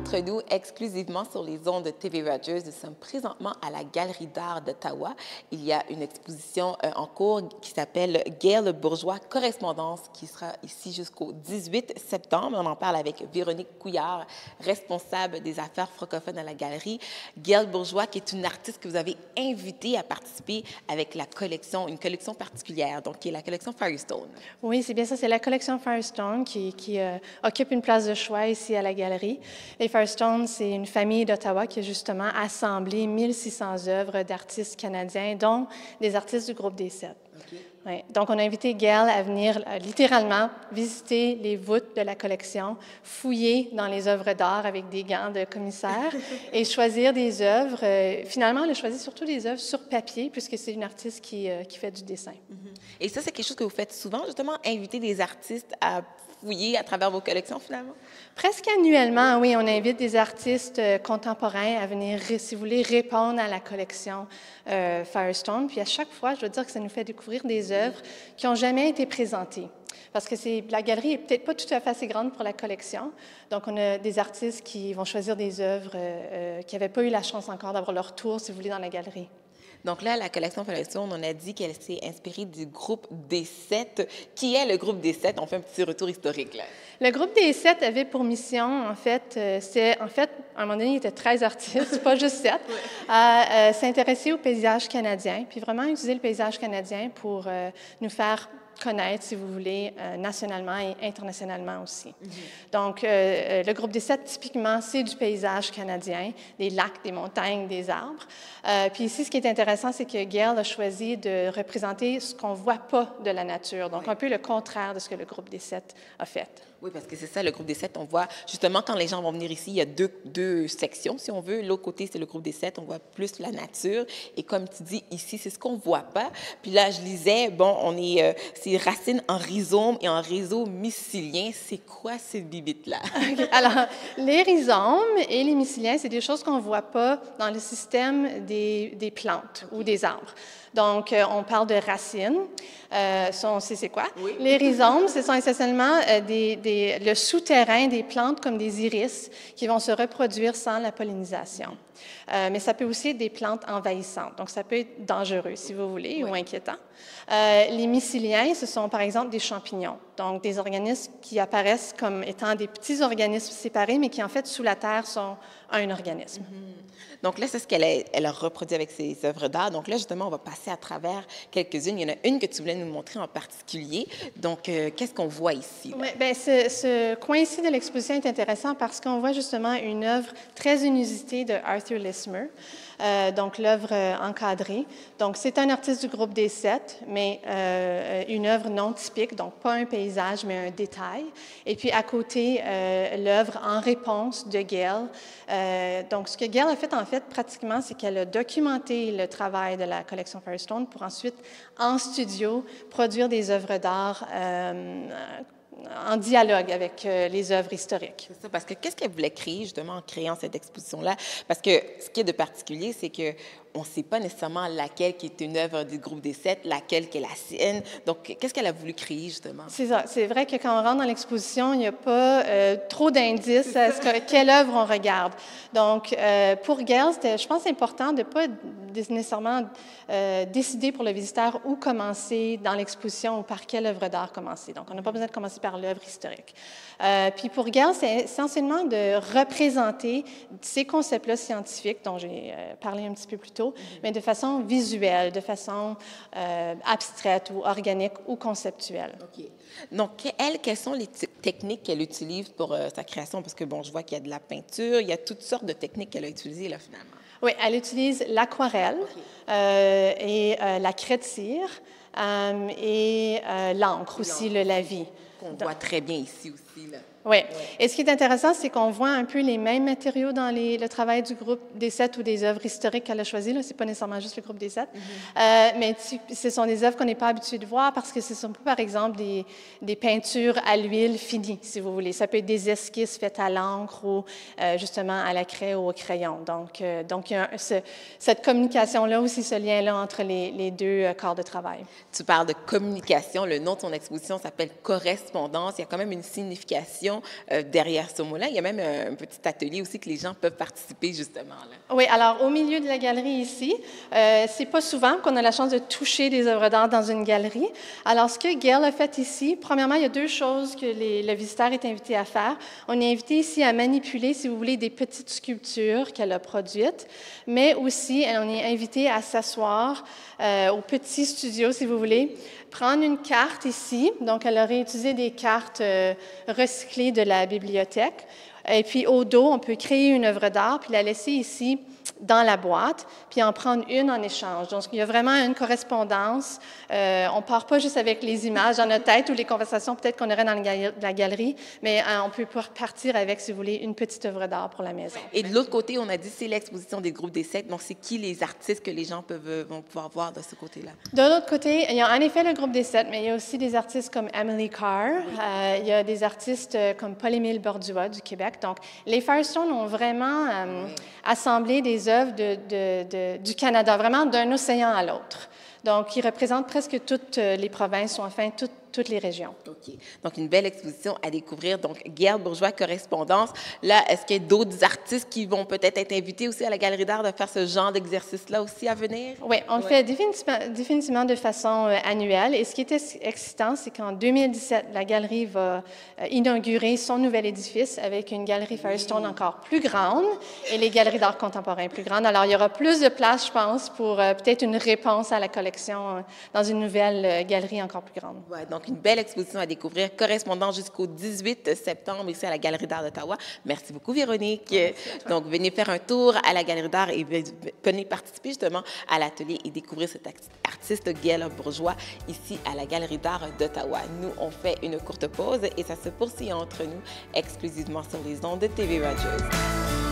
entre nous exclusivement sur les ondes de TV Rogers. Nous sommes présentement à la Galerie d'art d'Ottawa. Il y a une exposition euh, en cours qui s'appelle Guerre bourgeois correspondance qui sera ici jusqu'au 18 septembre. On en parle avec Véronique Couillard, responsable des affaires francophones à la galerie. Guerre bourgeois qui est une artiste que vous avez invitée à participer avec la collection, une collection particulière, donc qui est la collection Firestone. Oui, c'est bien ça. C'est la collection Firestone qui, euh, occupe une place de choix ici à la galerie. Firestone, c'est une famille d'Ottawa qui a justement assemblé 1600 œuvres d'artistes canadiens, dont des artistes du groupe des Sept. Donc, on a invité Gail à venir euh, littéralement visiter les voûtes de la collection, fouiller dans les œuvres d'art avec des gants de commissaire et choisir des œuvres. Euh, finalement, elle a choisi surtout des œuvres sur papier, puisque c'est une artiste qui, euh, qui, fait du dessin. Mm -hmm. Et ça, c'est quelque chose que vous faites souvent, justement, inviter des artistes à fouiller à travers vos collections, finalement? Presque annuellement, oui. On invite des artistes euh, contemporains à venir, si vous voulez, répondre à la collection euh, Firestone. Puis à chaque fois, je dois dire que ça nous fait découvrir des œuvres qui n'ont jamais été présentées. Parce que la galerie n'est peut-être pas tout à fait assez grande pour la collection. Donc, on a des artistes qui vont choisir des œuvres euh, qui n'avaient pas eu la chance encore d'avoir leur tour, si vous voulez, dans la galerie. Donc là, la collection Fondation, on a dit qu'elle s'est inspirée du groupe des Sept. Qui est le groupe des Sept? On fait un petit retour historique là. Le groupe des Sept avait pour mission, en fait, euh, c'est, en fait, à un moment donné, il était 13 artistes, pas juste sept, ouais. à euh, s'intéresser au paysage canadien, puis vraiment utiliser le paysage canadien pour euh, nous faire connaître, si vous voulez, euh, nationalement et internationalement aussi. Mm -hmm. Donc, euh, le groupe des sept, typiquement, c'est du paysage canadien, des lacs, des montagnes, des arbres. Euh, puis ici, ce qui est intéressant, c'est que Gail a choisi de représenter ce qu'on ne voit pas de la nature, donc oui. un peu le contraire de ce que le groupe des sept a fait. Oui, parce que c'est ça, le groupe des sept, on voit, justement, quand les gens vont venir ici, il y a deux, deux sections, si on veut. L'autre côté, c'est le groupe des sept, on voit plus la nature. Et comme tu dis, ici, c'est ce qu'on ne voit pas. Puis là, je lisais, bon, on est, euh, c'est racines en rhizome et en réseau mycélien. C'est quoi ces bibites-là? Alors, les rhizomes et les mycéliens, c'est des choses qu'on ne voit pas dans le système des, des plantes ou des arbres. Donc, euh, on parle de racines. Euh, ça, on sait c'est quoi. Oui. Les rhizomes, ce sont essentiellement euh, des, des, le souterrain des plantes comme des iris qui vont se reproduire sans la pollinisation. Euh, mais ça peut aussi être des plantes envahissantes. Donc, ça peut être dangereux, si vous voulez, oui. ou inquiétant. Euh, les mycéliens, ce sont par exemple des champignons, donc des organismes qui apparaissent comme étant des petits organismes séparés, mais qui en fait, sous la terre, sont un organisme. Mm -hmm. Donc là, c'est ce qu'elle a, elle a reproduit avec ses œuvres d'art. Donc là, justement, on va passer à travers quelques-unes. Il y en a une que tu voulais nous montrer en particulier. Donc, euh, qu'est-ce qu'on voit ici? Oui, bien, ce, ce coin-ci de l'exposition est intéressant parce qu'on voit justement une œuvre très inusitée de Arthur Lismer. Euh, donc l'œuvre euh, encadrée. Donc c'est un artiste du groupe des Sept, mais une œuvre non typique, donc pas un paysage, mais un détail. Et puis à côté, l'œuvre en réponse de Gail. donc ce que Gail a fait en fait pratiquement, c'est qu'elle a documenté le travail de la collection Pour ensuite, en studio, produire des œuvres d'art en dialogue avec euh, les œuvres historiques. C'est ça, parce que qu'est-ce qu'elle voulait créer justement en créant cette exposition-là? Parce que ce qui est de particulier, c'est que on ne sait pas nécessairement laquelle qui est une œuvre du groupe des sept, laquelle qui est la sienne. Donc, qu'est-ce qu'elle a voulu créer, justement? C'est ça. C'est vrai que quand on rentre dans l'exposition, il n'y a pas euh, trop d'indices à ce que, quelle œuvre on regarde. Donc, euh, pour c'était, je pense, important de ne pas nécessairement euh, décider pour le visiteur où commencer dans l'exposition ou par quelle œuvre d'art commencer. Donc, on n'a pas besoin de commencer par l'œuvre historique. Puis pour Gail, c'est essentiellement de représenter ces concepts-là scientifiques dont j'ai parlé un petit peu plus tôt, mais de façon visuelle, de façon euh, abstraite ou organique ou conceptuelle. OK. Donc, elle, quelles sont les techniques qu'elle utilise pour euh, sa création? Parce que, bon, je vois qu'il y a de la peinture, il y a toutes sortes de techniques qu'elle a utilisées, là, finalement. Oui, elle utilise l'aquarelle okay. euh, et la de cire et l'encre aussi, le lavis. Qu'on voit très bien ici aussi. Là. Oui. Ouais. Et ce qui est intéressant, c'est qu'on voit un peu les mêmes matériaux dans les, le travail du groupe des sept ou des œuvres historiques qu'elle a choisies. Ce n'est pas nécessairement juste le groupe des sept. Mm -hmm. euh, mais tu, ce sont des œuvres qu'on n'est pas habitué de voir parce que ce sont par exemple, des, des peintures à l'huile finies, si vous voulez. Ça peut être des esquisses faites à l'encre ou euh, justement à la craie ou au crayon. Donc, euh, donc il y a un, ce, cette communication-là aussi, ce lien-là entre les, les deux euh, corps de travail. Tu parles de communication. Le nom de ton exposition s'appelle correspondance, il y a quand même une signification euh, derrière ce mot-là. Il y a même un, petit atelier aussi que les gens peuvent participer justement. Oui, alors au milieu de la galerie ici, euh, c'est pas souvent qu'on a la chance de toucher des œuvres d'art dans une galerie. Alors ce que Gail a fait ici, premièrement, il y a deux choses que le visiteur est invité à faire. On est invité ici à manipuler, si vous voulez, des petites sculptures qu'elle a produites, mais aussi on est invité à s'asseoir euh, au petit studio, si vous voulez, prendre une carte ici. Donc, elle aurait utilisé des cartes euh, recyclées de la bibliothèque. Et puis, au dos, on peut créer une œuvre d'art, puis la laisser ici dans la boîte, puis en prendre une en échange. Donc, il y a vraiment une correspondance. Euh, on ne part pas juste avec les images dans notre tête ou les conversations peut-être qu'on aurait dans la galerie, mais euh, on peut partir avec, si vous voulez, une petite œuvre d'art pour la maison. Et de l'autre côté, on a dit c'est l'exposition des groupes d'essais. Donc, c'est qui les artistes que les gens peuvent, euh, vont pouvoir voir de ce côté-là? De l'autre côté, il y a en effet le groupe d'essais, mais il y a aussi des artistes comme Emily Carr. il y a des artistes comme Paul-Émile Bordua du Québec. Donc, les Firestone ont vraiment assemblé des œuvres du Canada, vraiment d'un océan à l'autre. Donc, ils représentent presque toutes les provinces, ou enfin toutes toutes les régions. OK. Donc, une belle exposition à découvrir. Donc, Guerre Bourgeois Correspondance. Là, est-ce qu'il y a d'autres artistes qui vont peut-être être invités aussi à la Galerie d'art de faire ce genre d'exercice-là aussi à venir? Oui, on le fait définitivement, de façon euh, annuelle. Et ce qui est excitant, c'est qu'en 2017, la Galerie va euh, inaugurer son nouvel édifice avec une galerie Firestone encore plus grande et les galeries d'art contemporain plus grandes. Alors, il y aura plus de place, je pense, pour euh, peut-être une réponse à la collection dans une nouvelle galerie encore plus grande. Ouais, donc, une belle exposition à découvrir, correspondant jusqu'au 18 septembre ici à la Galerie d'art d'Ottawa. Merci beaucoup, Véronique. Donc, venez faire un tour à la Galerie d'art et venez participer justement à l'atelier et découvrir cet artiste Gail Bourgeois ici à la Galerie d'art d'Ottawa. Nous, on fait une courte pause et ça se poursuit entre nous exclusivement sur les ondes de TV Rogers.